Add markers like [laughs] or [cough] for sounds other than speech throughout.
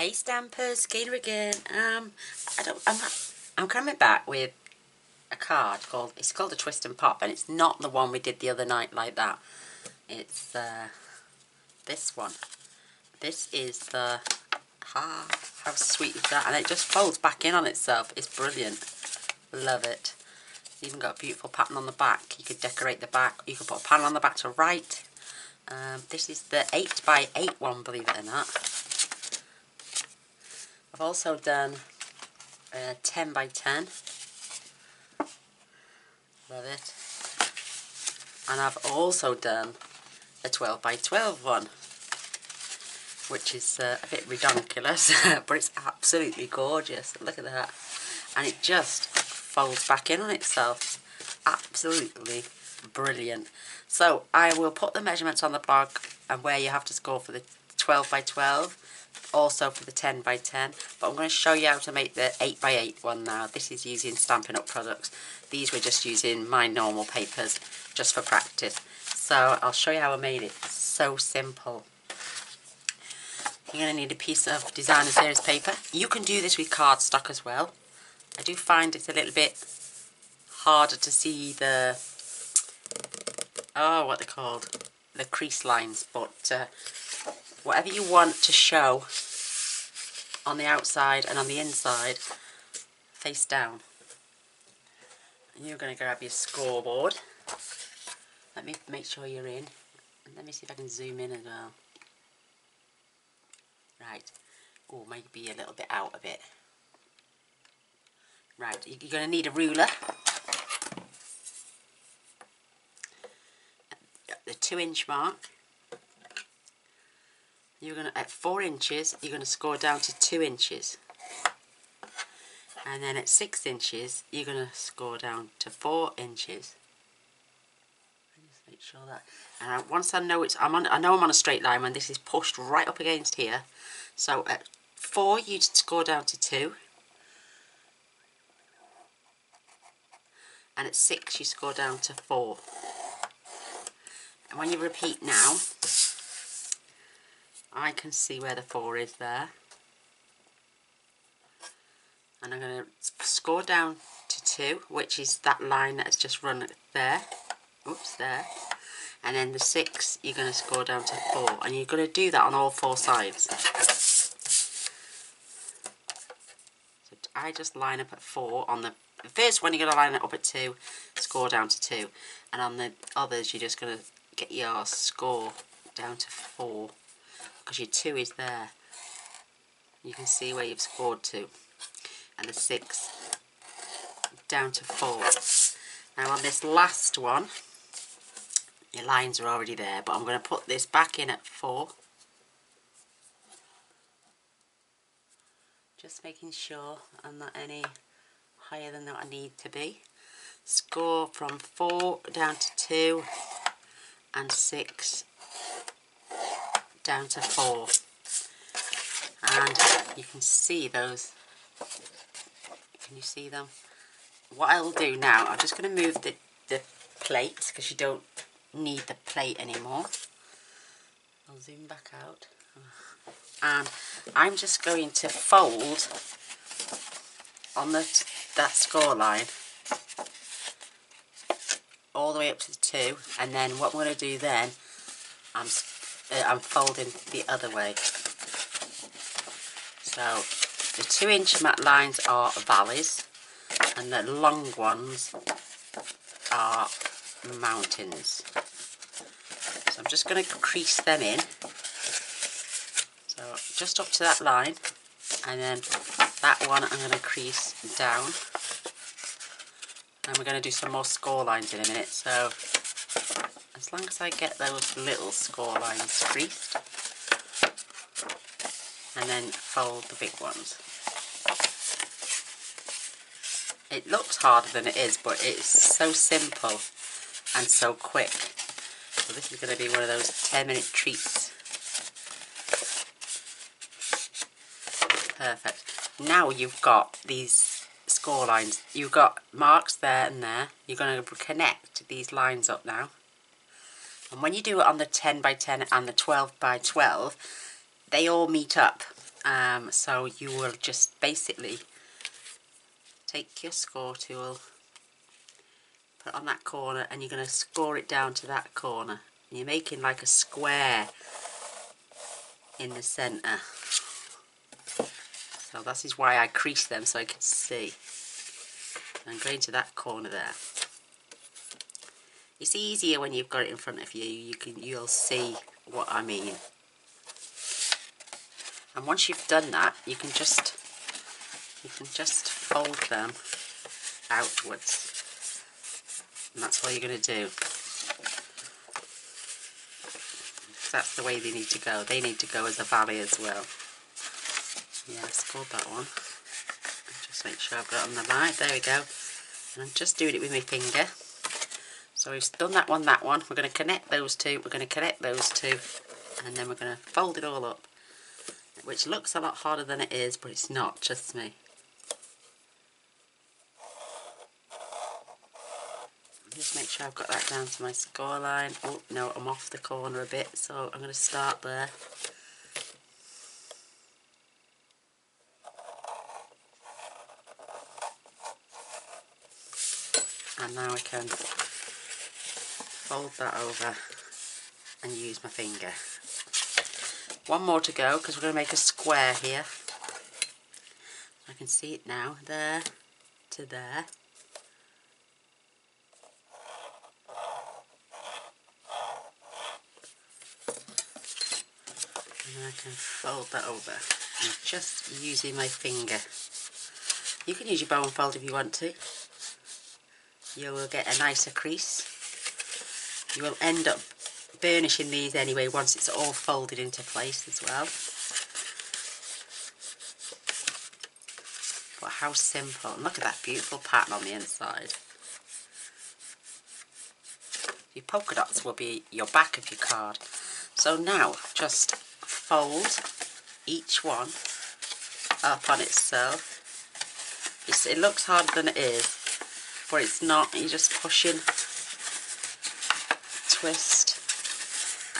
Hey Stampers, Gaynor again. Um, I don't, I'm, I'm coming back with a card called, it's called a Twist and Pop, and it's not the one we did the other night like that. It's uh, this one. This is the, ah, how sweet is that? And it just folds back in on itself. It's brilliant. Love it. even got a beautiful pattern on the back. You could decorate the back. You could put a panel on the back to write. Um, this is the 8 by 8 one, believe it or not. I've also done a 10 by 10. Love it. And I've also done a 12 by 12 one, which is uh, a bit redonkulous, [laughs] but it's absolutely gorgeous. Look at that. And it just folds back in on itself. Absolutely brilliant. So I will put the measurements on the blog and where you have to score for the 12 by 12 also for the 10 by 10 but I'm going to show you how to make the 8 by 8 one now. This is using Stampin' Up! products. These were just using my normal papers just for practice. So I'll show you how I made it. So simple. You're going to need a piece of designer series paper. You can do this with cardstock as well. I do find it's a little bit harder to see the oh what they're called? The crease lines but uh, whatever you want to show on the outside and on the inside face down. And you're going to grab your scoreboard. Let me make sure you're in. Let me see if I can zoom in as well. Right. Oh, maybe a little bit out of it. Right, you're going to need a ruler. The two inch mark you're going to, at 4 inches, you're going to score down to 2 inches. And then at 6 inches, you're going to score down to 4 inches. Just make sure that, and once I know it's, I'm on, I know I'm on a straight line when this is pushed right up against here. So at 4, you score down to 2. And at 6, you score down to 4. And when you repeat now, I can see where the 4 is there. And I'm going to score down to 2, which is that line that's just run there. Oops, there. And then the 6, you're going to score down to 4. And you're going to do that on all four sides. So I just line up at 4 on the first one you're going to line it up at 2, score down to 2. And on the others you're just going to get your score down to 4 because your 2 is there. You can see where you've scored to. And the 6 down to 4. Now on this last one, your lines are already there, but I'm going to put this back in at 4. Just making sure I'm not any higher than what I need to be. Score from 4 down to 2 and 6 down to four. And you can see those. Can you see them? What I'll do now I'm just going to move the, the plate because you don't need the plate anymore. I'll zoom back out. And I'm just going to fold on the that score line all the way up to the two. And then what I'm going to do then I'm uh, I'm folding the other way. So the two inch mat lines are valleys and the long ones are mountains. So I'm just going to crease them in. So just up to that line and then that one I'm going to crease down. And we're going to do some more score lines in a minute. So as long as I get those little score lines creased and then fold the big ones. It looks harder than it is but it's so simple and so quick. So this is going to be one of those 10 minute treats. Perfect. Now you've got these score lines. You've got marks there and there. You're going to connect these lines up now. And when you do it on the 10 by 10 and the 12 by 12, they all meet up Um, so you will just basically take your score tool, put on that corner and you're going to score it down to that corner. And you're making like a square in the centre. So this is why I crease them so I can see. I'm going to that corner there. It's easier when you've got it in front of you. You can you'll see what I mean. And once you've done that, you can just you can just fold them outwards. And that's all you're going to do. That's the way they need to go. They need to go as a valley as well. Yeah, I scored that one. Just make sure I've got on the right. There we go. And I'm just doing it with my finger. So we've done that one, that one. We're going to connect those two. We're going to connect those two. And then we're going to fold it all up. Which looks a lot harder than it is, but it's not, just me. Just make sure I've got that down to my score line. Oh, no, I'm off the corner a bit, so I'm going to start there. and now I can fold that over and use my finger. One more to go because we're going to make a square here. I can see it now, there to there. And I can fold that over and just using my finger. You can use your bone folder if you want to you will get a nicer crease. You will end up burnishing these anyway once it's all folded into place as well. But how simple. And look at that beautiful pattern on the inside. Your polka dots will be your back of your card. So now just fold each one up on itself. It's, it looks harder than it is but it's not. You're just pushing, twist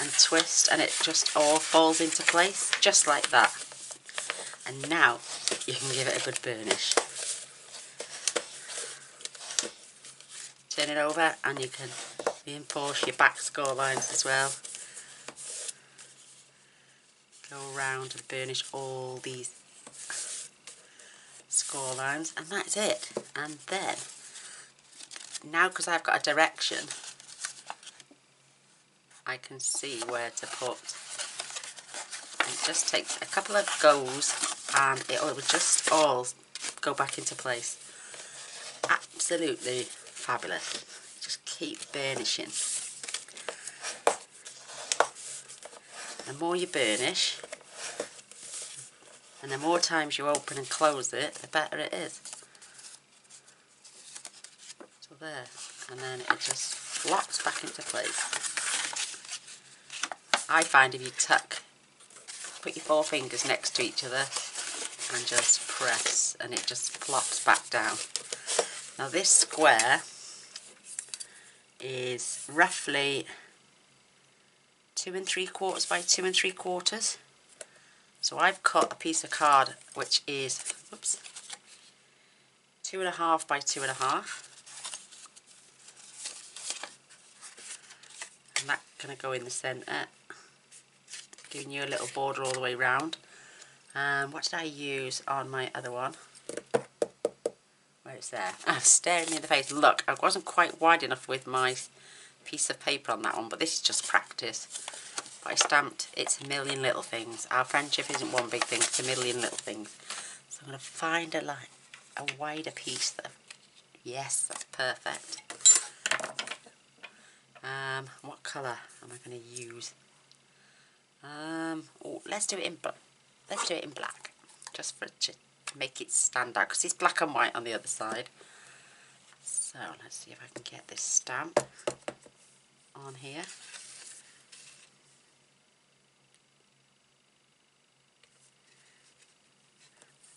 and twist and it just all falls into place just like that. And now you can give it a good burnish. Turn it over and you can reinforce your back score lines as well. Go around and burnish all these score lines and that's it. And then now because I've got a direction I can see where to put. It just takes a couple of goes and it will just all go back into place. Absolutely fabulous. Just keep burnishing. The more you burnish and the more times you open and close it the better it is. So there. And then it just flops back into place. I find if you tuck, put your four fingers next to each other and just press and it just flops back down. Now this square is roughly two and three quarters by two and three quarters. So I've cut a piece of card which is, whoops, two and a half by two and a half. and that going to go in the centre giving you a little border all the way round. Um, what did I use on my other one? Where it's there? I'm [laughs] staring me in the face. Look I wasn't quite wide enough with my piece of paper on that one but this is just practice. But I stamped it's a million little things. Our friendship isn't one big thing it's a million little things. So I'm going to find a line, a wider piece that yes that's perfect. Um, what colour am I going to use? Um, oh, let's do it in let's do it in black, just for to make it stand out because it's black and white on the other side. So let's see if I can get this stamp on here.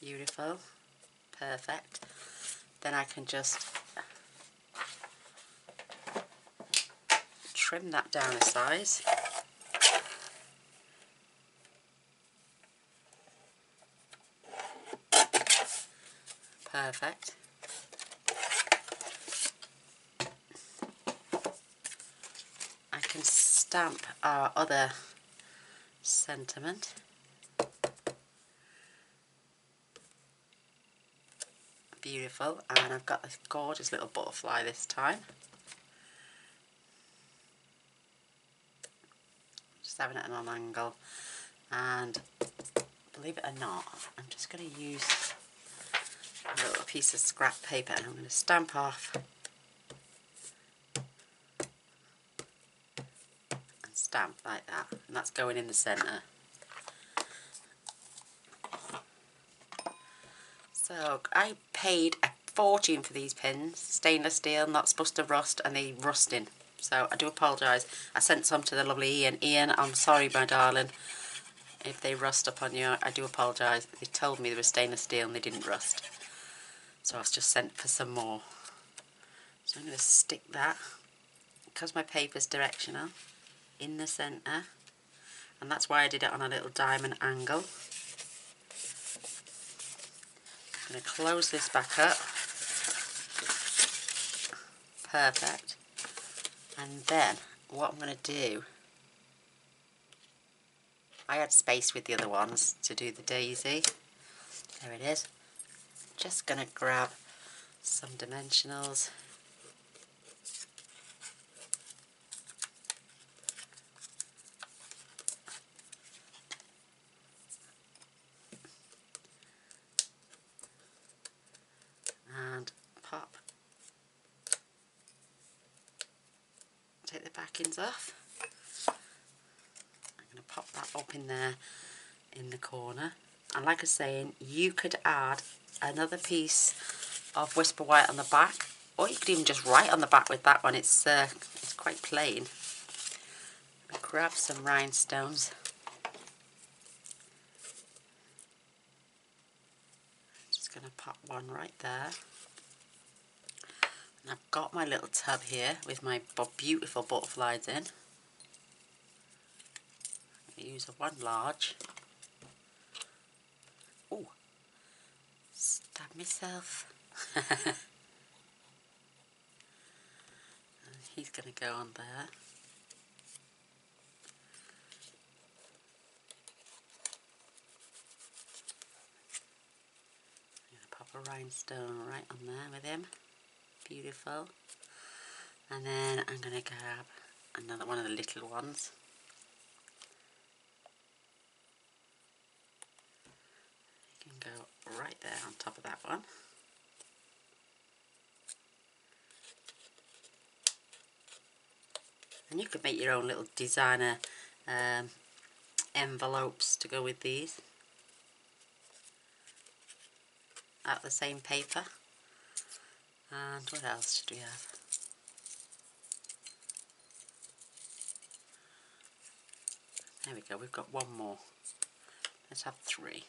Beautiful, perfect. Then I can just trim that down a size. Perfect. I can stamp our other sentiment. Beautiful, and I've got this gorgeous little butterfly this time. Just having it at an angle, and believe it or not, I'm just going to use a little piece of scrap paper and I'm going to stamp off and stamp like that, and that's going in the centre. So I paid a fortune for these pins, stainless steel, not supposed to rust, and they rusting. So I do apologise. I sent some to the lovely Ian. Ian, I'm sorry, my darling, if they rust up on you. I do apologise. They told me they were stainless steel and they didn't rust. So I've just sent for some more. So I'm going to stick that, because my paper's directional, in the centre. And that's why I did it on a little diamond angle. I'm going to close this back up. Perfect. And then what I'm going to do, I had space with the other ones to do the daisy. There it is. Just going to grab some dimensionals. and pop. Take the backings off. I'm going to pop that up in there in the corner. And like I was saying you could add another piece of Whisper White on the back. Or you could even just write on the back with that one. It's uh, it's quite plain. Grab some rhinestones. Just going to pop one right there. And I've got my little tub here with my beautiful butterflies in. Use a one large. Oh, [laughs] he's going to go on there. pop a rhinestone right on there with him. Beautiful. And then I'm going to grab another one of the little ones you can go right there on top of that one and you could make your own little designer um, envelopes to go with these out the same paper and what else should we have? There we go, we've got one more. Let's have three.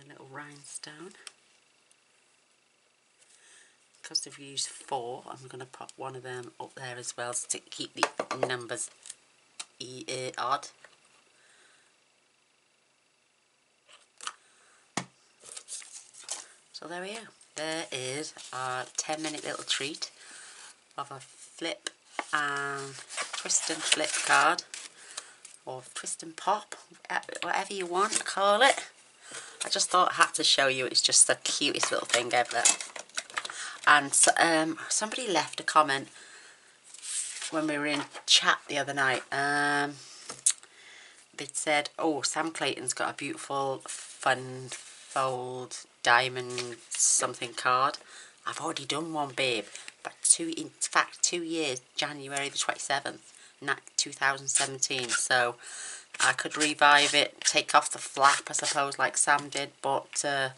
And a rhinestone because I've used four I'm going to pop one of them up there as well to keep the numbers e odd so there we go there is our 10 minute little treat of a flip and twist and flip card or twist and pop whatever you want to call it I just thought I had to show you it's just the cutest little thing ever. And um, somebody left a comment when we were in chat the other night um, they said oh Sam Clayton's got a beautiful fun fold diamond something card. I've already done one babe but two in fact two years January the 27th 2017 so I could revive it take off the flap I suppose like Sam did but uh,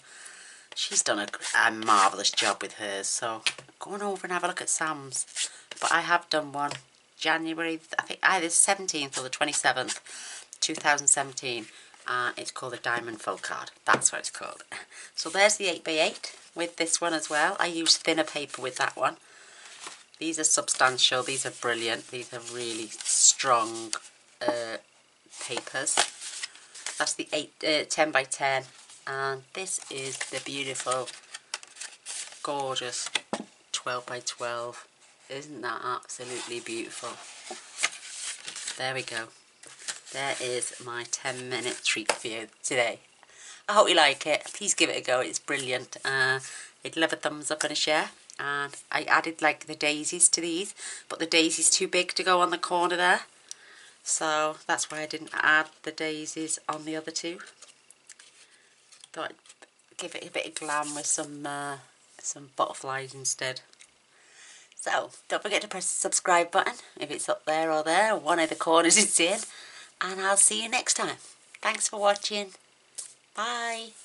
she's done a, a marvellous job with hers so go on over and have a look at Sam's. But I have done one January I think either 17th or the 27th 2017 uh, it's called the Diamond Fold Card. That's what it's called. [laughs] So there's the 8x8 with this one as well. I use thinner paper with that one. These are substantial, these are brilliant, these are really strong uh, papers. That's the eight, uh, 10 by 10 and this is the beautiful, gorgeous 12 by 12. Isn't that absolutely beautiful? There we go. There is my 10 minute treat for you today. I hope you like it. Please give it a go. It's brilliant. Uh, I'd love a thumbs up and a share and I added like the daisies to these but the daisy's too big to go on the corner there so that's why I didn't add the daisies on the other two. Thought I'd give it a bit of glam with some uh, some butterflies instead. So don't forget to press the subscribe button if it's up there or there one of the corners it's in. And I'll see you next time. Thanks for watching. Bye